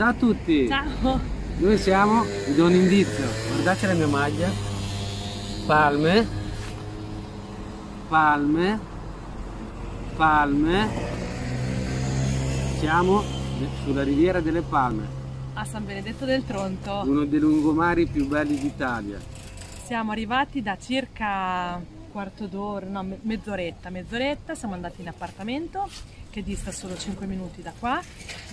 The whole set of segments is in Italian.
Ciao a tutti! Ciao! Dove siamo? Vi do un indizio. Guardate la mia maglia. Palme. Palme. Palme. Siamo sulla riviera delle Palme, A San Benedetto del Tronto. uno dei lungomari più belli d'Italia. Siamo arrivati da circa quarto d'ora, no, me- mezz'oretta, mezz'oretta, siamo andati in appartamento che dista solo 5 minuti da qua,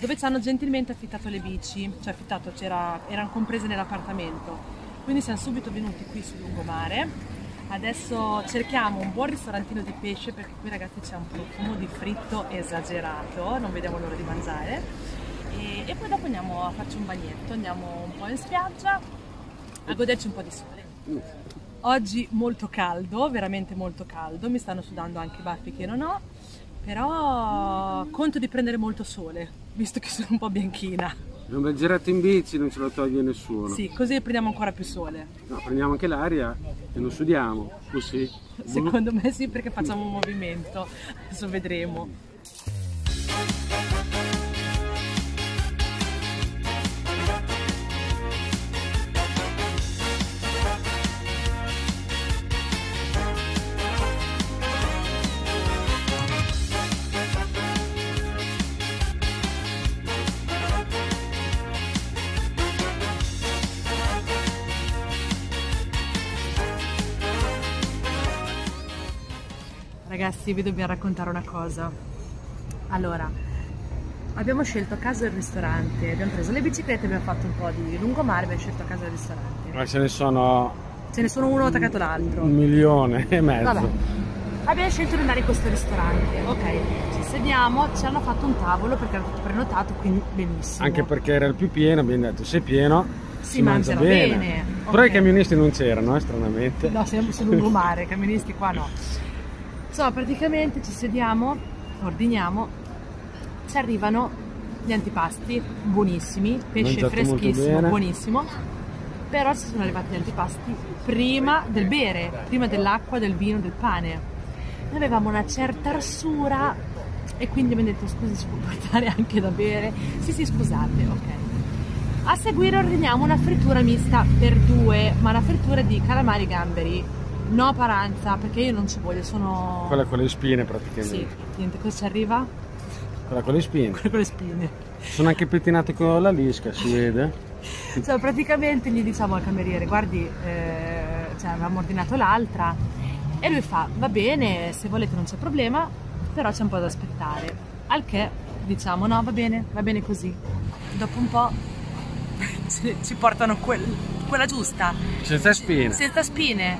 dove ci hanno gentilmente affittato le bici, cioè affittato, erano comprese nell'appartamento. Quindi siamo subito venuti qui sul lungomare. Adesso cerchiamo un buon ristorantino di pesce perché qui ragazzi c'è un profumo di fritto esagerato, non vediamo l'ora di mangiare. E, e poi dopo andiamo a farci un bagnetto, andiamo un po' in spiaggia a goderci un po' di sole. Oggi molto caldo, veramente molto caldo, mi stanno sudando anche i baffi che non ho, però conto di prendere molto sole, visto che sono un po' bianchina. Un bel girato in bici non ce lo toglie nessuno. Sì, così prendiamo ancora più sole. No, prendiamo anche l'aria e non sudiamo. Così. Secondo me sì, perché facciamo un movimento, adesso vedremo. Ragazzi, vi dobbiamo raccontare una cosa. Allora, abbiamo scelto a caso il ristorante, abbiamo preso le biciclette, abbiamo fatto un po' di lungomare, abbiamo scelto a caso il ristorante. Ma ce ne sono Ce ne sono uno attaccato all'altro. un milione e mezzo. Vabbè. Abbiamo scelto di andare in questo ristorante. Ok, ci sediamo, ci hanno fatto un tavolo perché era tutto prenotato, quindi benissimo. Anche perché era il più pieno, abbiamo detto se è pieno Si mangerà bene, Però ok. i camionisti non c'erano, eh, stranamente. No, siamo sul lungomare, camministi qua no. Insomma, praticamente ci sediamo, ordiniamo, ci arrivano gli antipasti buonissimi, pesce Mangiato freschissimo, buonissimo. Però ci sono arrivati gli antipasti prima del bere, prima dell'acqua, del vino, del pane. Noi avevamo una certa arsura e quindi abbiamo detto scusi ci può portare anche da bere? Sì sì scusate, ok. A seguire ordiniamo una frittura mista per due, ma una frittura di calamari gamberi. No paranza, perché io non ci voglio, sono... Quella con le spine praticamente. Sì, niente, cosa ci arriva? Quella con le spine. Quella con le spine. Sono anche pettinate con la lisca, si vede. Cioè, praticamente gli diciamo al cameriere, guardi, eh, cioè, avevamo ordinato l'altra. E lui fa, va bene, se volete non c'è problema, però c'è un po' da aspettare. Al che diciamo, no, va bene, va bene così. Dopo un po' ci, portano quel- quella giusta, Senza spine. senza spine.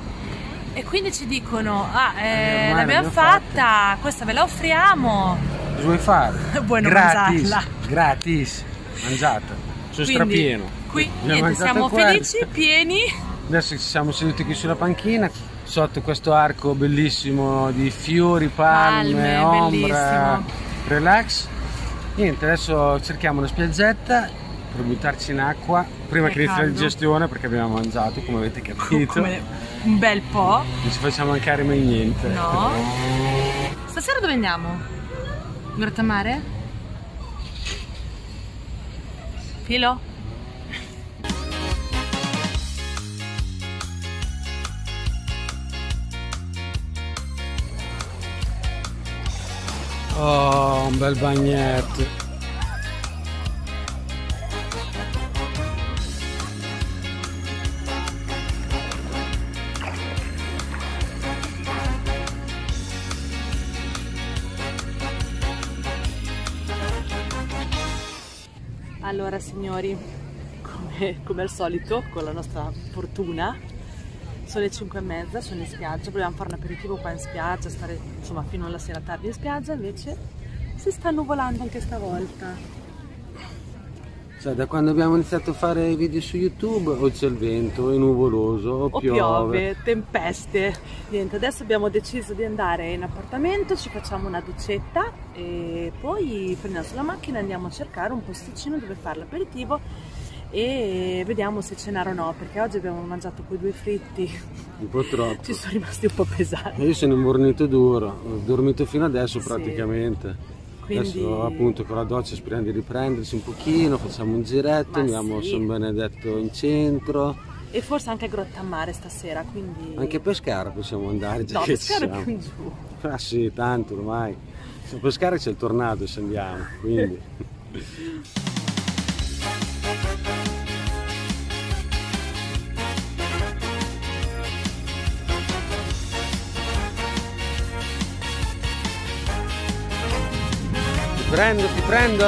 E quindi ci dicono, ah, eh, Eh, l'abbiamo l'abbiamo fatta, questa ve la offriamo. Cosa vuoi fare? Buono gratis, mangiarla. gratis. Mangiata. Sono Quindi, strapieno. Qui, niente, siamo quello. felici, pieni. Adesso ci siamo seduti qui sulla panchina, sotto questo arco bellissimo di fiori, palme, Palme, ombra, bellissimo. relax. Niente, adesso cerchiamo una spiaggetta per buttarci in acqua prima È che inizi la digestione perché abbiamo mangiato, come avete capito. Come un bel po'. Non ci facciamo mancare mai niente. No. Stasera dove andiamo? Grotta Filo? Oh, un bel bagnetto. Allora signori, come, come al solito, con la nostra fortuna, sono le 5 e mezza, sono in spiaggia, volevamo fare un aperitivo qua in spiaggia, stare insomma fino alla sera tardi in spiaggia, invece si sta nuvolando anche stavolta. Cioè, da quando abbiamo iniziato a fare i video su YouTube o c'è il vento, o è nuvoloso, o, O piove, tempeste. Niente, adesso abbiamo deciso di andare in appartamento, ci facciamo una docetta e poi prendiamo sulla macchina e andiamo a cercare un posticino dove fare l'aperitivo e vediamo se cenare o no, perché oggi abbiamo mangiato quei due fritti, Un po' troppo. ci sono rimasti un po' pesanti. Io sono imbornito duro, ho dormito fino adesso Sì. praticamente. Quindi... Adesso appunto con la doccia speriamo di riprendersi un pochino, facciamo un giretto, Ma andiamo a sì. San Benedetto in centro, E forse anche a Grottammare stasera, quindi... anche a Pescara possiamo andare già No, che Pescara ci più in giù. Ah sì, tanto ormai. A Pescara c'è il tornado se andiamo, quindi... prendo, ti prendo!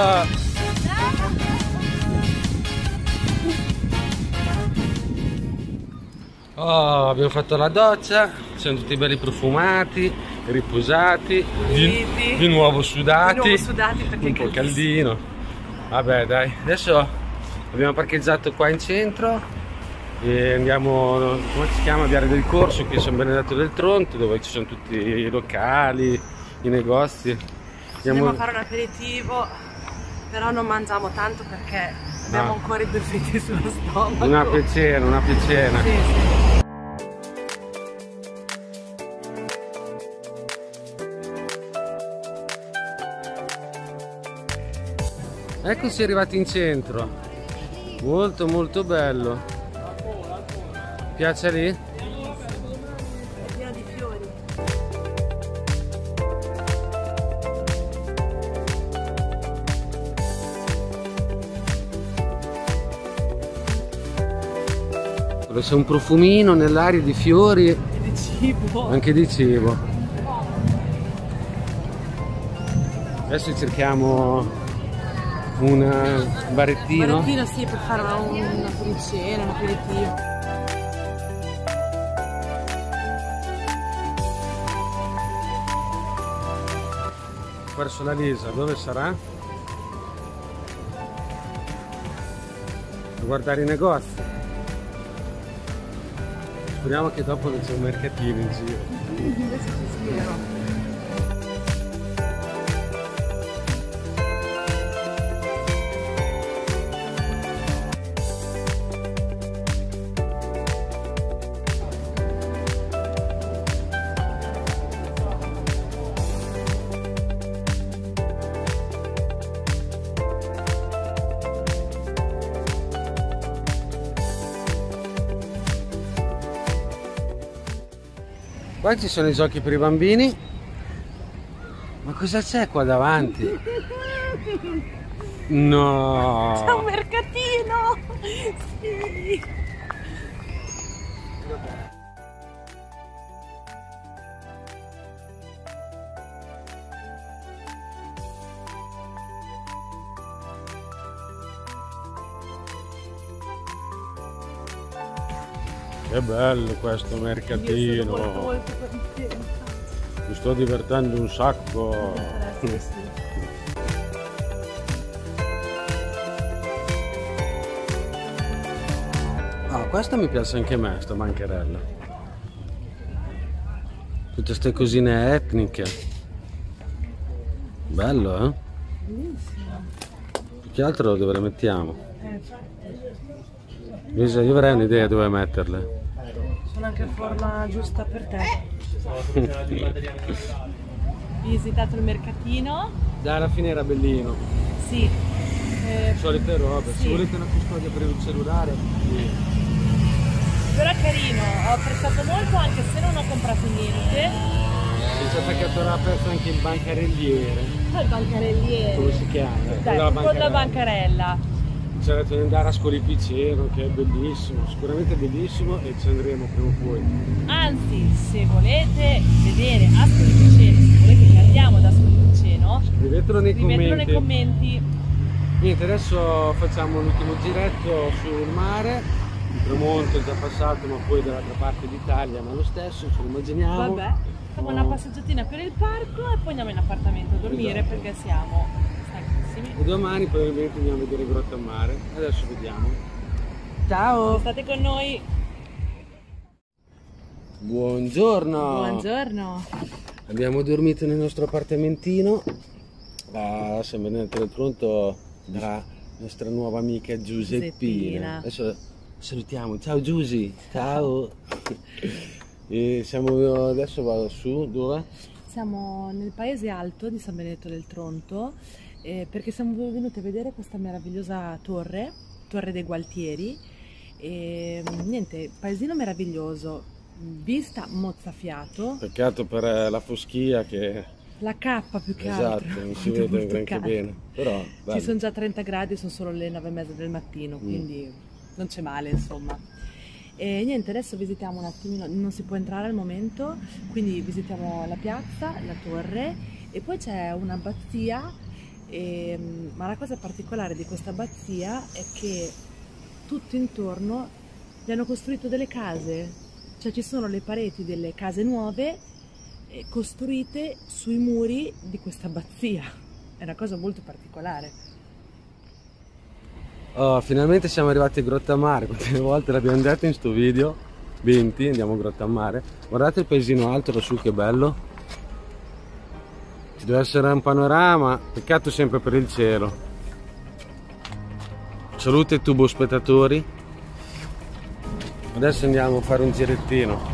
Oh, abbiamo fatto la doccia, siamo tutti belli profumati, riposati, di, di nuovo sudati, Di nuovo sudati perché un po' caldino. Vabbè dai, adesso abbiamo parcheggiato qua in centro e andiamo, come si chiama, Viale del Corso, qui San Benedetto del Tronto, dove ci sono tutti i locali, i negozi. Andiamo a fare un aperitivo, però non mangiamo tanto perché abbiamo Ah. ancora i due fritti sullo stomaco. una piacere, una piacere. Sì, sì. Eccoci arrivati in centro. Molto molto bello. Piace lì? Dove c'è un profumino nell'aria di fiori E di cibo. anche di cibo. Adesso cerchiamo un barettino. Barettino sì, per fare una, una pulicena, un aperitivo. Verso la Lisa, dove sarà? A guardare i negozi. Speriamo che dopo non c'è un mercatino in giro. Invece ci spero. Qua ci sono i giochi per i bambini. Ma cosa c'è qua davanti? No! C'è un mercatino! Sì! Che bello questo mercatino! Mi sto divertendo un sacco! Ah, questa mi piace anche a me, sta bancherella. Tutte queste cosine etniche. Bello, eh? Bellissimo. Più che altro dove le mettiamo? Eh, Lisa, io avrei un'idea dove metterle. Sono anche forma giusta per te. Visitato il mercatino? Dai, alla fine era bellino. Sì. Eh, Solite robe. Sì. Se volete una custodia per il cellulare, però è carino, ho apprezzato molto anche se non ho comprato niente. mi si è attaccato pezza anche il bancarelliere. Ah, il bancarelliere. Come si chiama? Dai, con la bancarella. Detto di andare a Scolipiceno, che è bellissimo, sicuramente bellissimo e ci andremo prima o poi. Anzi, se volete vedere Ascolipiceno, se volete che andiamo ad Ascolipiceno, Scrivetelo nei scrivetelo nei commenti. commenti. Niente, adesso facciamo l'ultimo giretto sul mare. Il tramonto è già passato, ma poi dall'altra parte d'Italia, ma lo stesso, ce lo immaginiamo. Vabbè, facciamo una passeggiatina per il parco e poi andiamo in appartamento a dormire Esatto. perché siamo. E domani probabilmente andiamo a vedere Grotta a Mare. Adesso vediamo. Ciao! State con noi. Buongiorno! Buongiorno. Abbiamo dormito nel nostro appartamentino a San Benedetto del Tronto dalla nostra nuova amica Giuseppina. Giuseppina. Adesso salutiamo. Ciao Giusy! Ciao! E siamo adesso vado su dove? Siamo nel paese alto di San Benedetto del Tronto eh, perché siamo venuti a vedere questa meravigliosa torre, Torre dei Gualtieri. E, niente, paesino meraviglioso, vista mozzafiato. Peccato per eh, la foschia che... La cappa più che esatto, altro. non si vede neanche bene. Però, bello. Ci sono già 30 gradi, sono solo le 9 e mezza del mattino, Mm. quindi non c'è male insomma. E niente, adesso visitiamo un attimino, non si può entrare al momento, quindi visitiamo la piazza, la torre e poi c'è un'abbazia, ehm, ma la cosa particolare di questa abbazia è che tutto intorno gli hanno costruito delle case, cioè ci sono le pareti delle case nuove eh, costruite sui muri di questa abbazia. È una cosa molto particolare. Oh, finalmente siamo arrivati a Grottammare, quante volte l'abbiamo detto in sto video, 20, andiamo a Grottammare. Guardate il paesino alto lassù che bello. Ci deve essere un panorama, peccato sempre per il cielo. Salute tubo spettatori. Adesso andiamo a fare un girettino.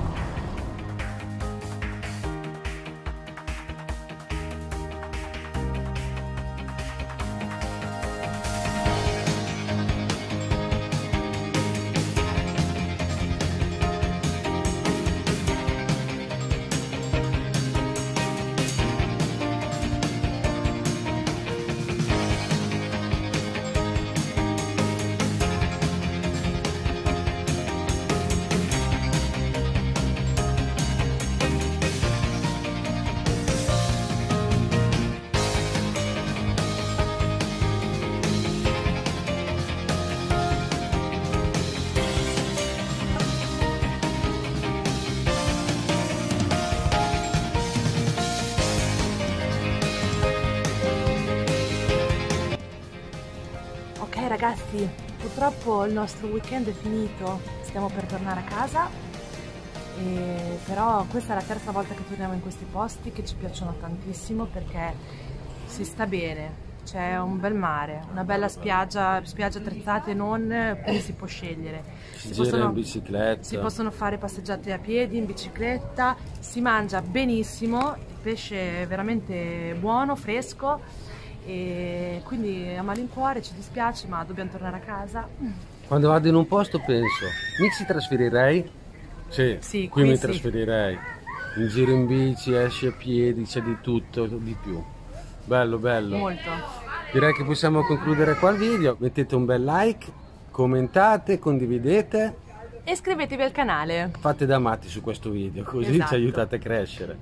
Ragazzi, purtroppo il nostro weekend è finito, stiamo per tornare a casa, e- però questa è la terza volta che torniamo in questi posti che ci piacciono tantissimo perché si sta bene, c'è un bel mare, una bella spiaggia, spiagge attrezzate e non, quindi si può scegliere. Si gira in bicicletta. si possono fare passeggiate a piedi, in bicicletta, si mangia benissimo, il pesce è veramente buono, fresco e quindi a malincuore ci dispiace ma dobbiamo tornare a casa. Quando vado in un posto penso, mi ci trasferirei? Sì, Sì, qui, qui mi sì. trasferirei. In giro in bici, esci a piedi, c'è di tutto, di più. Bello, bello. Molto. Direi che possiamo concludere qua il video. Mettete un bel like, commentate, condividete, E iscrivetevi al canale. fate da matti su questo video, così Esatto. ci aiutate a crescere.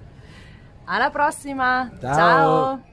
Alla prossima! Ciao. Ciao.